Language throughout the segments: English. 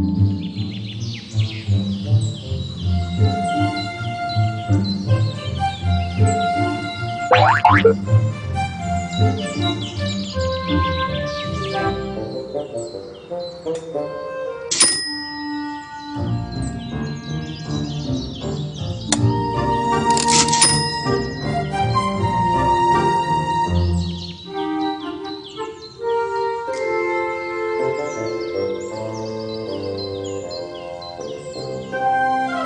Música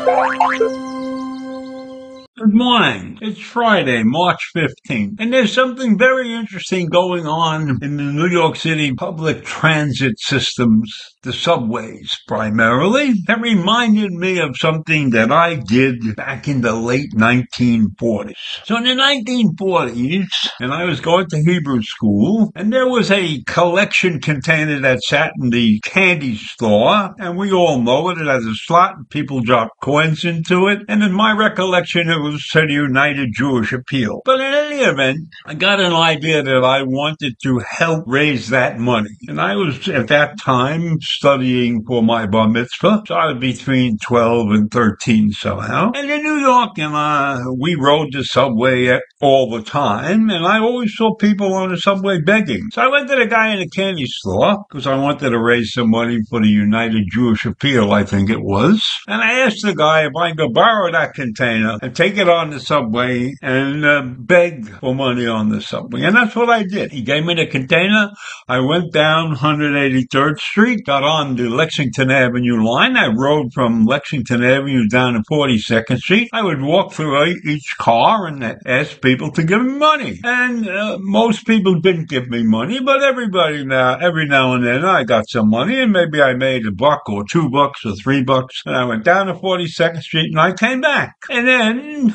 Good morning. It's Friday, March 15th, and there's something very interesting going on in the New York City public transit systems, the subways primarily. That reminded me of something that I did back in the late 1940s. So in the 1940s, and I was going to Hebrew school, and there was a collection container that sat in the candy store, and we all know it. It has a slot, and people drop coins into it, and in my recollection, it was said United Jewish Appeal. But in any event, I got an idea that I wanted to help raise that money. And I was at that time studying for my bar mitzvah. So I was between 12 and 13 somehow. And in New York, and uh, we rode the subway all the time. And I always saw people on the subway begging. So I went to the guy in the candy store because I wanted to raise some money for the United Jewish Appeal, I think it was. And I asked the guy if I could borrow that container and take it on the subway and uh, beg for money on the subway. And that's what I did. He gave me the container. I went down 183rd Street, got on the Lexington Avenue line. I rode from Lexington Avenue down to 42nd Street. I would walk through each car and ask people to give me money. And uh, most people didn't give me money, but everybody now, every now and then I got some money and maybe I made a buck or two bucks or three bucks. And I went down to 42nd Street and I came back. And then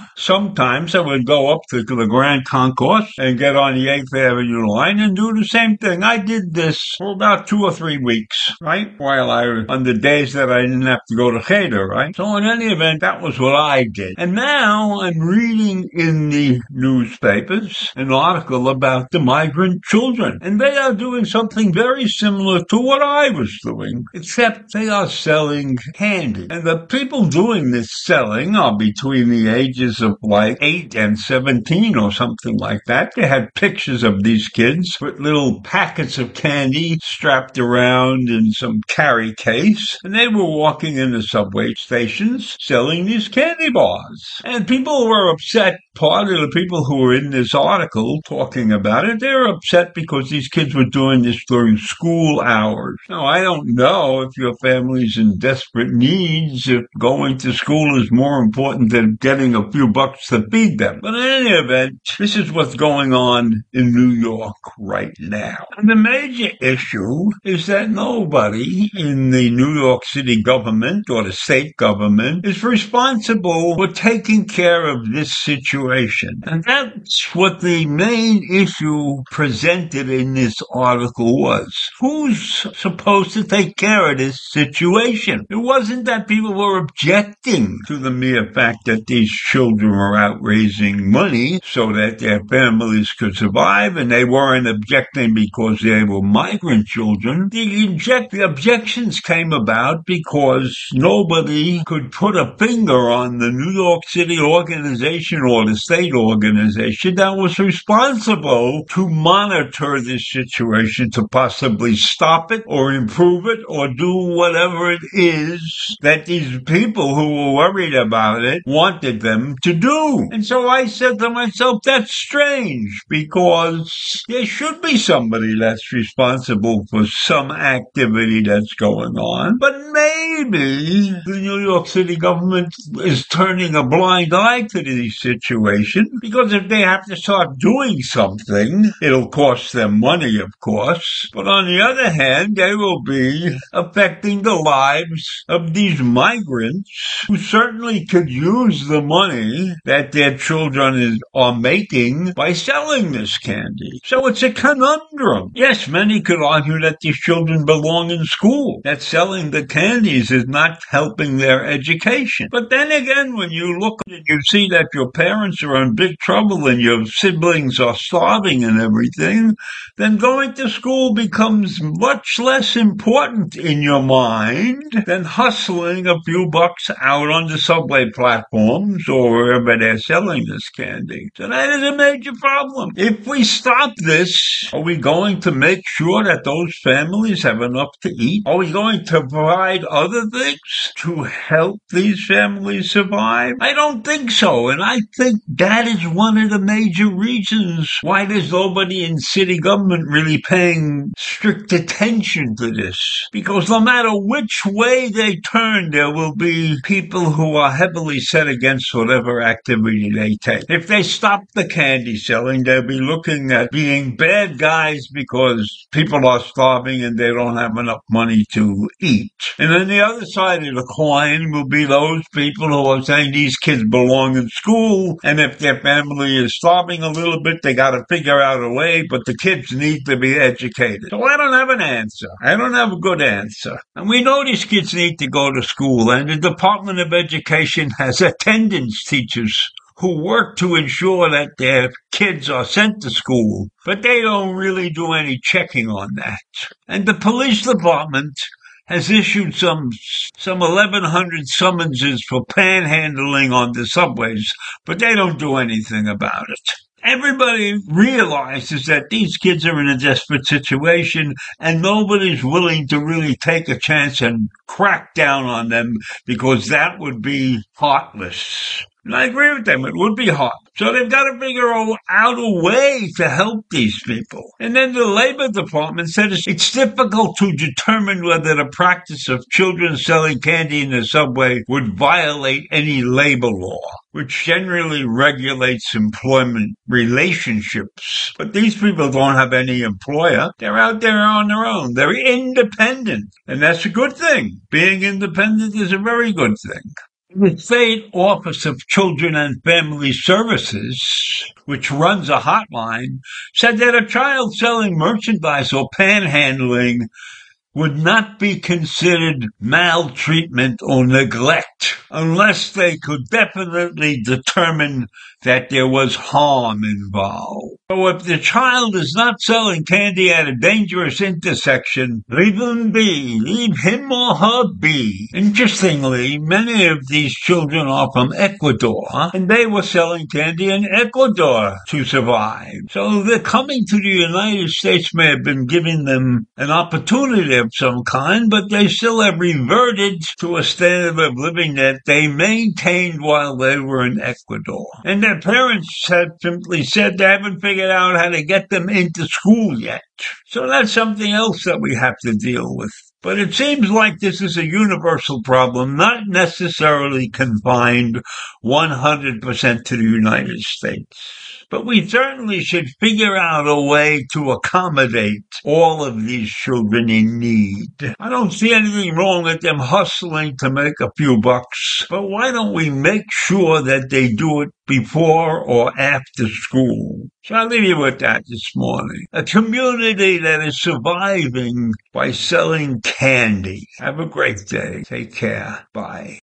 sometimes I would go up to the Grand Concourse and get on the 8th Avenue line and do the same thing. I did this for about two or three weeks, right? While I, was on the days that I didn't have to go to Cheder, right? So in any event, that was what I did. And now I'm reading in the newspapers an article about the migrant children. And they are doing something very similar to what I was doing, except they are selling candy. And the people doing this selling are between the ages of like 8 and 17 or something like that. They had pictures of these kids with little packets of candy strapped around in some carry case. And they were walking in the subway stations selling these candy bars. And people were upset. Part of the people who were in this article talking about it, they were upset because these kids were doing this during school hours. Now, I don't know if your family's in desperate needs, if going to school is more important than getting a few bucks to them. But in any event, this is what's going on in New York right now. And the major issue is that nobody in the New York City government or the state government is responsible for taking care of this situation. And that's what the main issue presented in this article was. Who's supposed to take care of this situation? It wasn't that people were objecting to the mere fact that these children were out raising money so that their families could survive, and they weren't objecting because they were migrant children. The, inject, the objections came about because nobody could put a finger on the New York City organization or the state organization that was responsible to monitor this situation to possibly stop it or improve it or do whatever it is that these people who were worried about it wanted them to do. And so I said to myself, that's strange because there should be somebody that's responsible for some activity that's going on. But maybe the New York City government is turning a blind eye to the situation because if they have to start doing something, it'll cost them money, of course. But on the other hand, they will be affecting the lives of these migrants who certainly could use the money that their children are making by selling this candy. So it's a conundrum. Yes, many could argue that these children belong in school, that selling the candies is not helping their education. But then again, when you look and you see that your parents are in big trouble and your siblings are starving and everything, then going to school becomes much less important in your mind than hustling a few bucks out on the subway platforms or wherever they're selling this candy. So that is a major problem. If we stop this, are we going to make sure that those families have enough to eat? Are we going to provide other things to help these families survive? I don't think so. And I think that is one of the major reasons why there's nobody in city government really paying strict attention to this. Because no matter which way they turn, there will be people who are heavily set against whatever activity they take. If they stop the candy selling, they'll be looking at being bad guys because people are starving and they don't have enough money to eat. And then the other side of the coin will be those people who are saying these kids belong in school and if their family is starving a little bit, they got to figure out a way, but the kids need to be educated. So I don't have an answer. I don't have a good answer. And we know these kids need to go to school and the Department of Education has attendance teachers who work to ensure that their kids are sent to school, but they don't really do any checking on that. And the police department has issued some some 1100 summonses for panhandling on the subways, but they don't do anything about it. Everybody realizes that these kids are in a desperate situation and nobody's willing to really take a chance and crack down on them because that would be heartless. And I agree with them. It would be hard. So they've got to figure out a way to help these people. And then the Labor Department said it's difficult to determine whether the practice of children selling candy in the subway would violate any labor law, which generally regulates employment relationships. But these people don't have any employer. They're out there on their own. They're independent. And that's a good thing. Being independent is a very good thing. The State Office of Children and Family Services, which runs a hotline, said that a child selling merchandise or panhandling would not be considered maltreatment or neglect unless they could definitely determine that there was harm involved. So if the child is not selling candy at a dangerous intersection, leave him be. Leave him or her be. Interestingly, many of these children are from Ecuador, and they were selling candy in Ecuador to survive. So the coming to the United States may have been giving them an opportunity of some kind, but they still have reverted to a standard of living that they maintained while they were in Ecuador. And their parents had simply said they haven't figured out how to get them into school yet. So that's something else that we have to deal with. But it seems like this is a universal problem, not necessarily confined 100% to the United States. But we certainly should figure out a way to accommodate all of these children in need. I don't see anything wrong with them hustling to make a few bucks, but why don't we make sure that they do it before or after school? So I'll leave you with that this morning. A community that is surviving by selling candy. Have a great day. Take care. Bye.